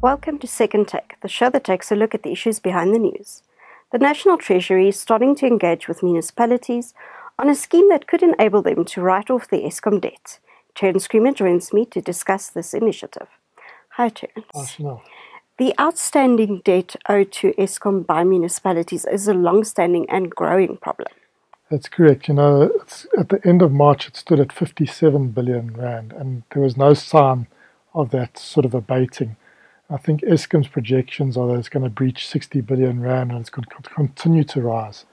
Welcome to Second Take, the show that takes a look at the issues behind the news. The National Treasury is starting to engage with municipalities on a scheme that could enable them to write off the Eskom debt. Terence Creamer joins me to discuss this initiative. Hi, Terence. Oh, Arsenal. The outstanding debt owed to Eskom by municipalities is a long-standing and growing problem. That's correct. You know, at the end of March, it stood at 57 billion rand, and there was no sign of that sort of abating. I think Eskom's projections are that it's going to breach 60 billion rand and it's going to continue to rise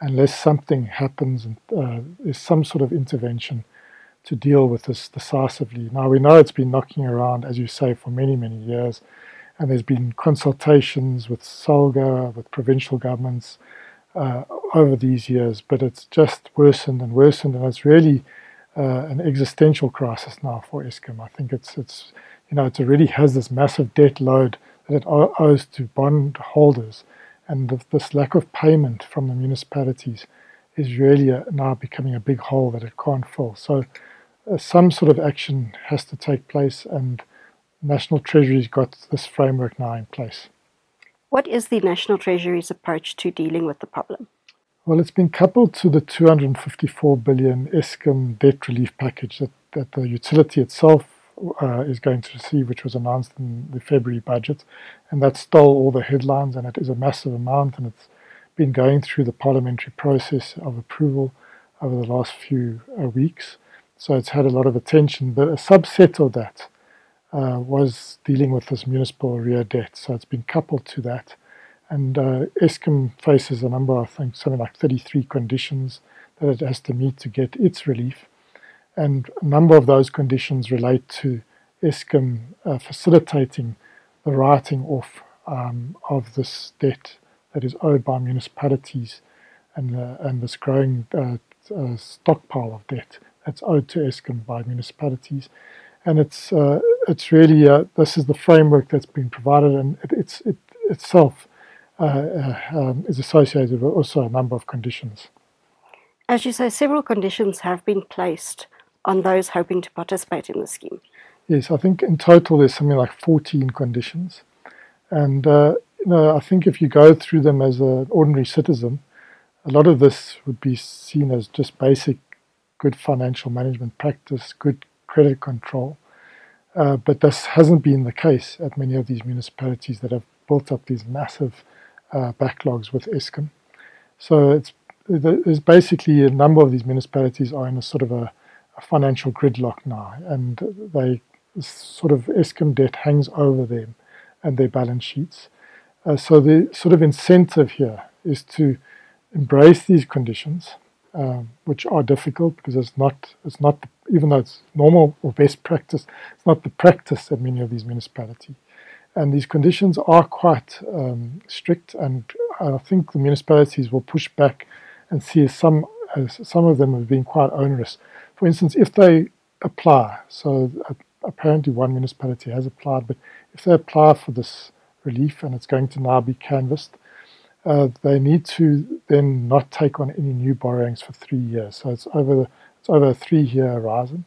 unless something happens and uh, there's some sort of intervention to deal with this decisively. Now, we know it's been knocking around, as you say, for many, many years, and there's been consultations with SALGA, with provincial governments uh, over these years, but it's just worsened and worsened, and it's really uh, an existential crisis now for Eskom. I think it's it's you know, it already has this massive debt load that it owes to bond holders, and this lack of payment from the municipalities is really a, now becoming a big hole that it can't fill. So, uh, some sort of action has to take place, and National Treasury's got this framework now in place. What is the National Treasury's approach to dealing with the problem? Well, it's been coupled to the 254 billion Eskom debt relief package that, that the utility itself uh, is going to receive, which was announced in the February budget, and that stole all the headlines, and it is a massive amount, and it's been going through the parliamentary process of approval over the last few uh, weeks. So it's had a lot of attention, but a subset of that uh, was dealing with this municipal arrear debt. So it's been coupled to that. And uh, Eskom faces a number, I think, something like 33 conditions that it has to meet to get its relief and a number of those conditions relate to Eskom uh, facilitating the writing off um, of this debt that is owed by municipalities and, uh, and this growing uh, uh stockpile of debt that's owed to Eskom by municipalities. And it's, uh, it's really, uh, this is the framework that's been provided, and it, it's, it itself um, is associated with also a number of conditions. As you say, several conditions have been placed on those hoping to participate in the scheme? Yes, I think in total there's something like 14 conditions. And uh, you know, I think if you go through them as an ordinary citizen, a lot of this would be seen as just basic good financial management practice, good credit control. Uh, but this hasn't been the case at many of these municipalities that have built up these massive uh, backlogs with Eskom. So it's there's basically a number of these municipalities are in a sort of a a financial gridlock now, and they sort of Eskom debt hangs over them and their balance sheets. Uh, so the sort of incentive here is to embrace these conditions, um, which are difficult because it's not it's not even though it's normal or best practice, it's not the practice at many of these municipalities. And these conditions are quite um, strict, and I think the municipalities will push back and see some some of them have been quite onerous for instance, if they apply, so apparently one municipality has applied, but if they apply for this relief and it's going to now be canvassed, uh, they need to then not take on any new borrowings for three years. So it's over it's over a three-year horizon.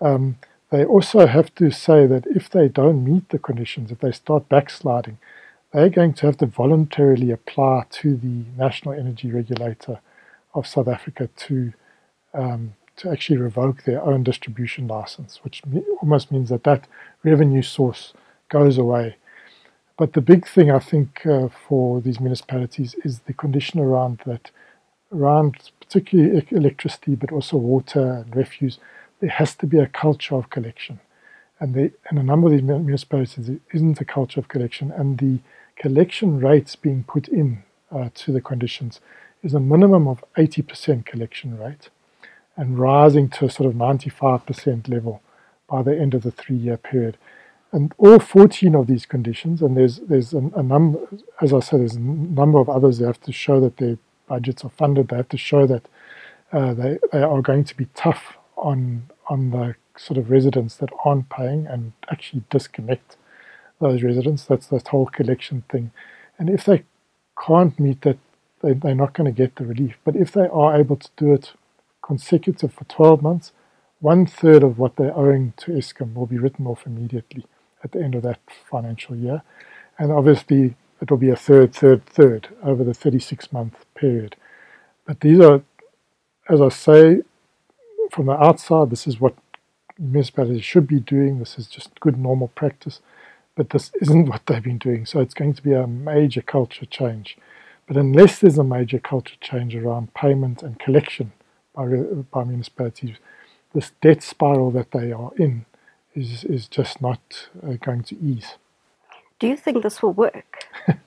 Um, they also have to say that if they don't meet the conditions, if they start backsliding, they're going to have to voluntarily apply to the National Energy Regulator of South Africa to um, to actually revoke their own distribution license, which almost means that that revenue source goes away. But the big thing, I think, uh, for these municipalities is the condition around that, around particularly electricity, but also water and refuse. There has to be a culture of collection, and a number of these municipalities, isn't a culture of collection, and the collection rates being put in uh, to the conditions is a minimum of 80% collection rate and rising to a sort of 95% level by the end of the three year period. And all 14 of these conditions, and there's, there's a, a number, as I said, there's a number of others, they have to show that their budgets are funded, they have to show that uh, they, they are going to be tough on, on the sort of residents that aren't paying and actually disconnect those residents. That's that whole collection thing. And if they can't meet that, they, they're not going to get the relief. But if they are able to do it consecutive for 12 months, one third of what they're owing to Eskom will be written off immediately at the end of that financial year. And obviously, it will be a third, third, third over the 36 month period. But these are, as I say, from the outside, this is what municipalities should be doing. This is just good normal practice. But this isn't what they've been doing. So it's going to be a major culture change. But unless there's a major culture change around payment and collection by, by municipalities, this debt spiral that they are in is, is just not uh, going to ease. Do you think this will work?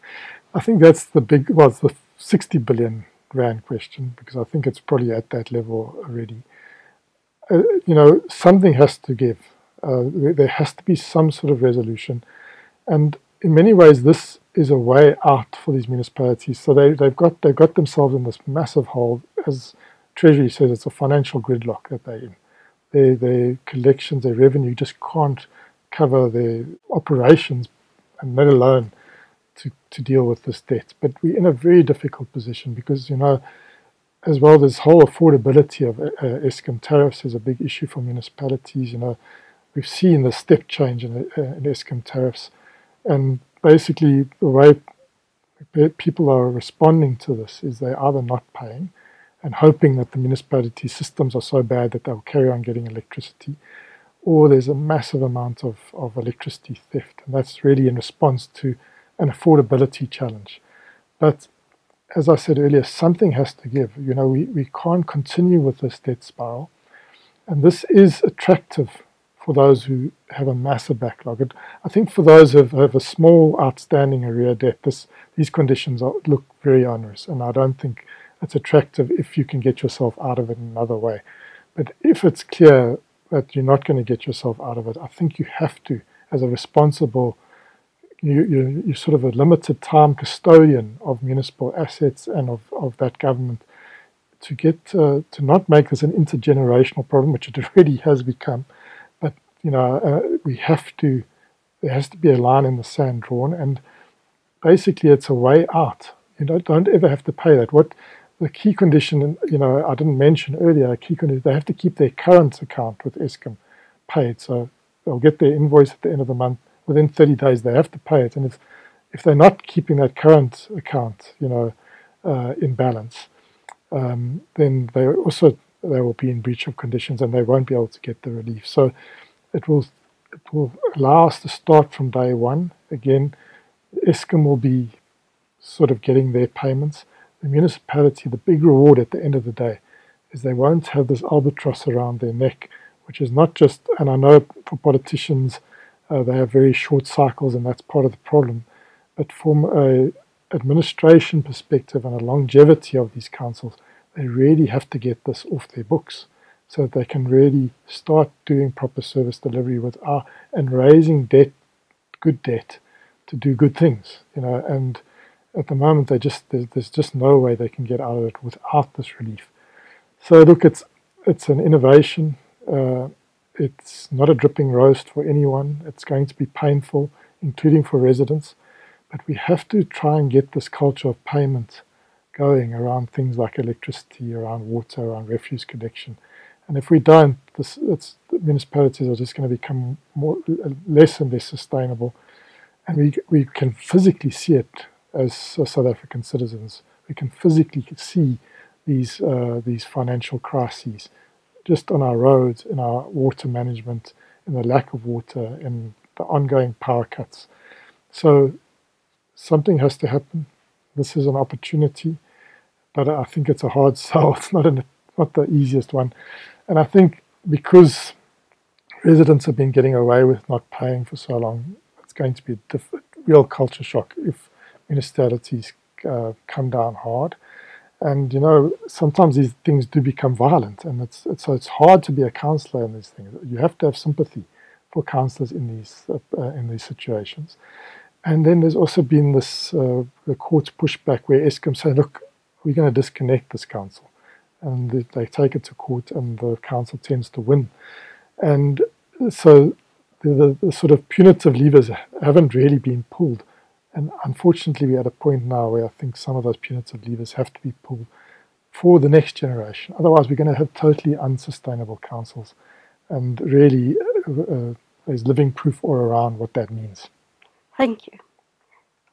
I think that's the big, well, it's the 60 billion rand question because I think it's probably at that level already. Uh, you know, something has to give. Uh, there has to be some sort of resolution. And in many ways, this is a way out for these municipalities. So they, they've got they've got themselves in this massive hole. As Treasury says, it's a financial gridlock that they're in. Their, their collections, their revenue just can't cover their operations, and let alone to, to deal with this debt. But we're in a very difficult position because, you know, as well, this whole affordability of uh, Eskom tariffs is a big issue for municipalities. You know, we've seen the step change in, uh, in Eskom tariffs, and basically the way people are responding to this is they're either not paying and hoping that the municipality systems are so bad that they'll carry on getting electricity, or there's a massive amount of, of electricity theft, and that's really in response to an affordability challenge. But as I said earlier, something has to give. You know, we, we can't continue with this debt spiral. And this is attractive for those who have a massive backlog. It, I think for those who have, have, a small outstanding arrear debt, this, these conditions are, look very onerous. And I don't think it's attractive if you can get yourself out of it another way. But if it's clear that you're not going to get yourself out of it, I think you have to, as a responsible you, you're sort of a limited time custodian of municipal assets and of, of that government to get uh, to not make this an intergenerational problem, which it already has become. But you know, uh, we have to. There has to be a line in the sand drawn, and basically, it's a way out. You know, don't ever have to pay that. What the key condition, you know, I didn't mention earlier. A key condition: they have to keep their current account with Eskom paid, so they'll get their invoice at the end of the month within 30 days they have to pay it. And if, if they're not keeping that current account, you know, uh, in balance, um, then they also they will be in breach of conditions and they won't be able to get the relief. So it will it will allow us to start from day one. Again, Eskom will be sort of getting their payments. The municipality, the big reward at the end of the day, is they won't have this albatross around their neck, which is not just, and I know for politicians, uh, they have very short cycles, and that's part of the problem. But from a administration perspective and a longevity of these councils, they really have to get this off their books so that they can really start doing proper service delivery with our, and raising debt, good debt, to do good things. You know, and at the moment, they just there's, there's just no way they can get out of it without this relief. So look, it's it's an innovation. Uh, it's not a dripping roast for anyone. It's going to be painful, including for residents. But we have to try and get this culture of payment going around things like electricity, around water, around refuse collection. And if we don't, this, municipalities are just going to become more, less and less sustainable. And we, we can physically see it as South African citizens. We can physically see these, uh, these financial crises just on our roads, in our water management, in the lack of water, in the ongoing power cuts. So something has to happen. This is an opportunity, but I think it's a hard sell. It's not an, not the easiest one, and I think because residents have been getting away with not paying for so long, it's going to be a real culture shock if municipalities uh, come down hard. And you know, sometimes these things do become violent, and it's, it's so it's hard to be a councillor in these things. You have to have sympathy for councillors in these uh, uh, in these situations. And then there's also been this uh, the courts pushback where Eskom say, look, we're going to disconnect this council, and they, they take it to court, and the council tends to win. And so the, the, the sort of punitive levers haven't really been pulled and unfortunately, we're at a point now where I think some of those punitive levers have to be pulled for the next generation. Otherwise, we're going to have totally unsustainable councils and really uh, uh, there's living proof all around what that means. Thank you.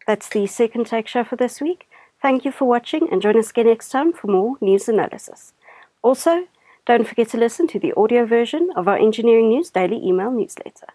That's the second take show for this week. Thank you for watching and join us again next time for more news analysis. Also, don't forget to listen to the audio version of our Engineering News Daily email newsletter.